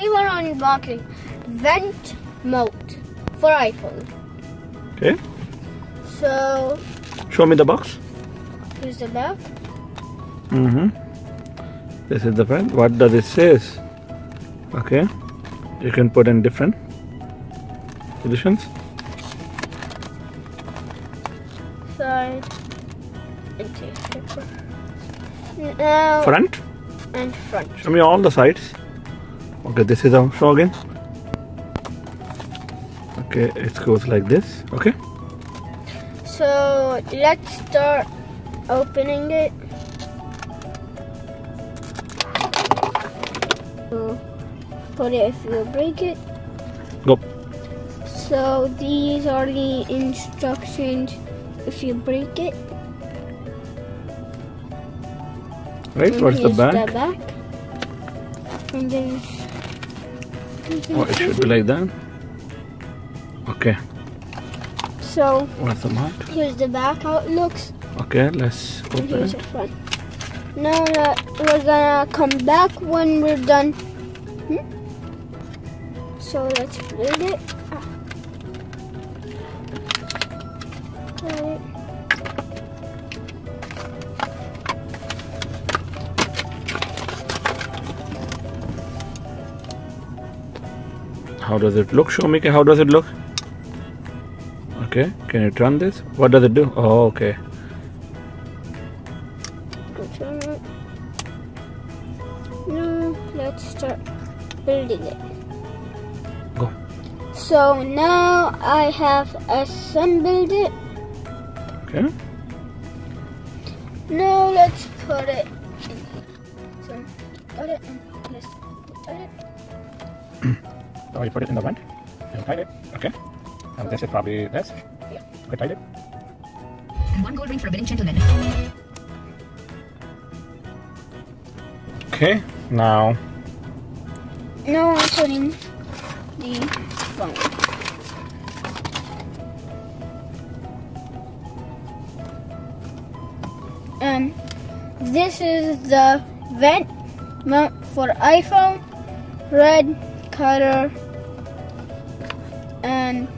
We were unboxing vent mount for iPhone. Okay. So Show me the box. here's the back. Mm-hmm. This is the pen. What does it says? Okay. You can put in different positions. side and tape paper. Now Front. and front. Show me all the sides. Okay, this is our show again. Okay, it goes like this. Okay. So let's start opening it. So, Put it if you break it. Go. So these are the instructions if you break it. Right. What's the back? The back. And then Oh, it should be like that. Okay. so What's the mark? here's the back how it looks. Okay, let's open here's it. front. Now that we're gonna come back when we're done. Hmm? So let's split it. Ah. How does it look? Show me. How does it look? Okay. Can you turn this? What does it do? Oh, okay. It. Now let's start building it. Go. So now I have assembled it. Okay. Now let's put it in. So put it in. Let's put it. So you put it in the vent and tied it. Okay. And this is probably this. Yeah. Okay, tied it. And one gold ring for a bidding gentleman. Okay. Now Now I'm putting the phone. Um, this is the vent mount for iPhone, red color, and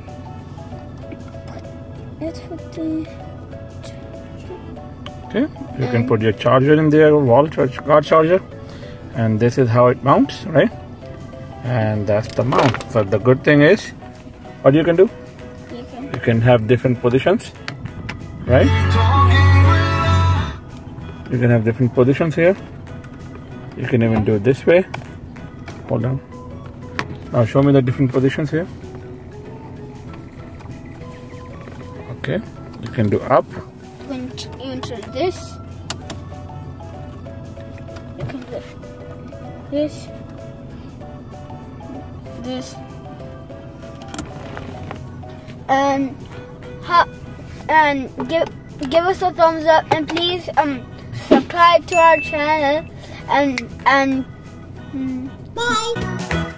let's put the Okay, you can put your charger in there, wall charge, car charger, and this is how it mounts, right? And that's the mount. So the good thing is, what you can do, you can you can have different positions, right? You can have different positions here. You can even do it this way. Hold on. Now show me the different positions here. Okay, you can do up. when you enter this, you can do this, this, and ha- and give give us a thumbs up and please um subscribe to our channel and and mm, bye.